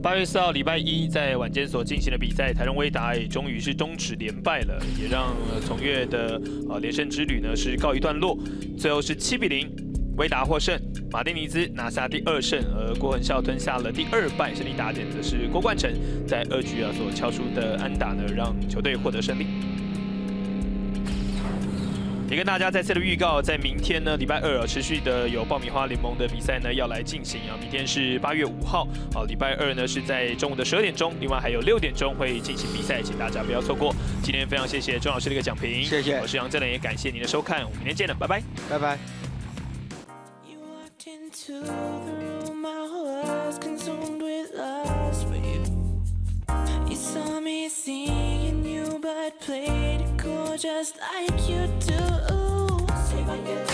八月四号礼拜一在晚间所进行的比赛，台中威达也终于是终止连败了，也让从月的呃连胜之旅呢是告一段落。最后是七比零，威达获胜，马丁尼兹拿下第二胜，而郭恒孝吞下了第二败，胜利打点则是郭冠成在二局啊所敲出的安打呢，让球队获得胜利。也跟大家再次的预告，在明天呢，礼拜二啊，持续的有爆米花联盟的比赛呢要来进行啊。明天是八月五号，好，礼拜二呢是在中午的十二点钟，另外还有六点钟会进行比赛，请大家不要错过。今天非常谢谢钟老师的一个讲评，谢谢。我是杨振磊，也感谢您的收看，我们明天见了，拜拜，拜拜。just like you do. you.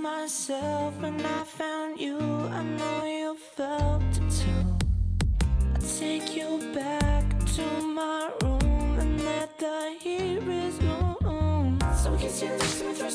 Myself when I found you. I know you felt it too. I take you back to my room And let the heat resume. So we can see the my first